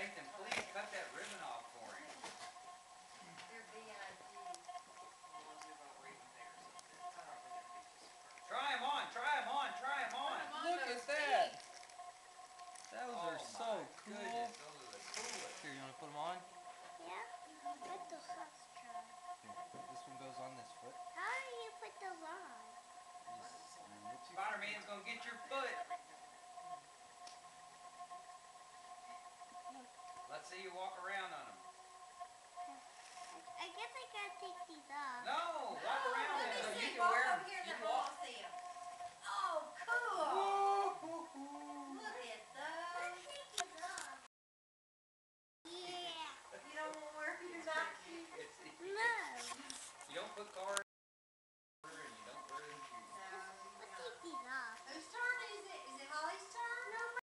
Nathan, please cut that ribbon off for him. They're BID. Try them on, try them on, try them on. Look at that. Those oh are so cool. Goodness, those are the coolest. Here, you want to put them on? Yeah. Put the hot try. See you walk around on him.